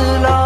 次郎。